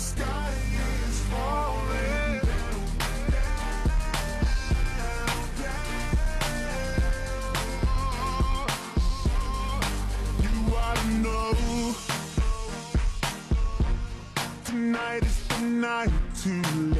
sky You ought to know Tonight is the night to let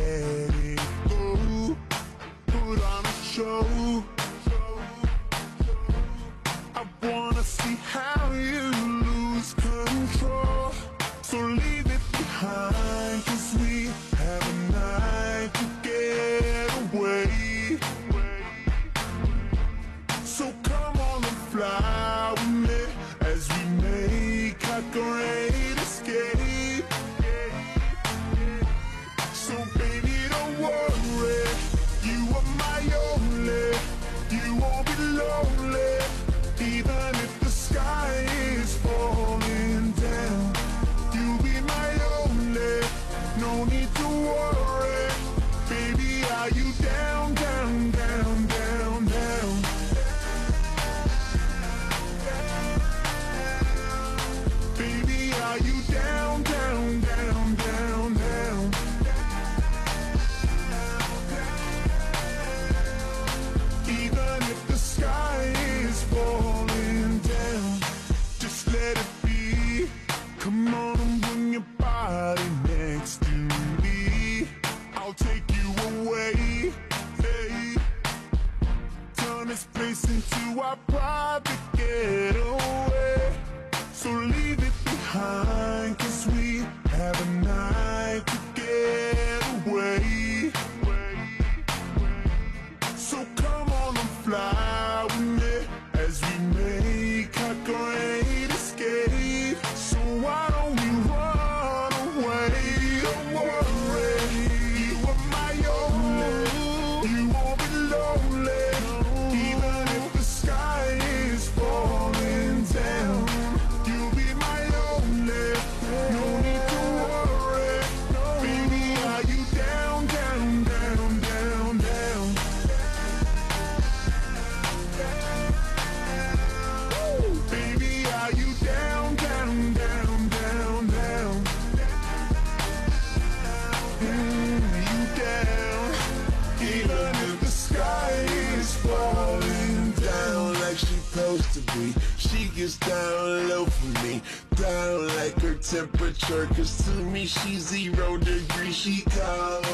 to be. She gets down low for me, down like her temperature. Cause to me she's zero degrees. She call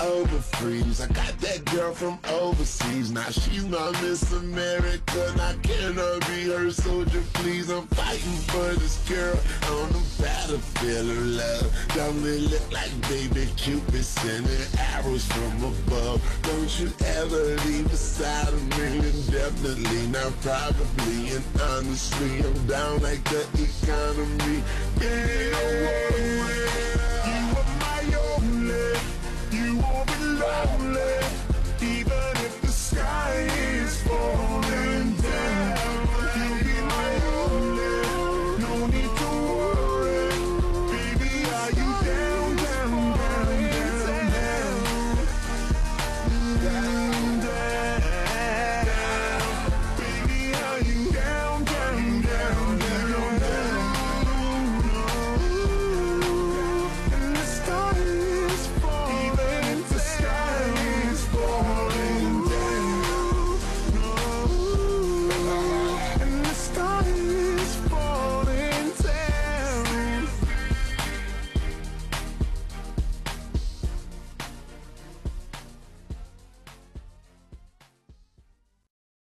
over freeze. I got that girl from overseas. Now she's my Miss America. Now word, soldier, please. I'm fighting for this girl on the battlefield of love. Don't it look like baby Cupid sending arrows from above? Don't you ever leave the side of me? Indefinitely, not probably, and honestly, I'm down like the economy. Yeah, You are my only. You won't be lonely.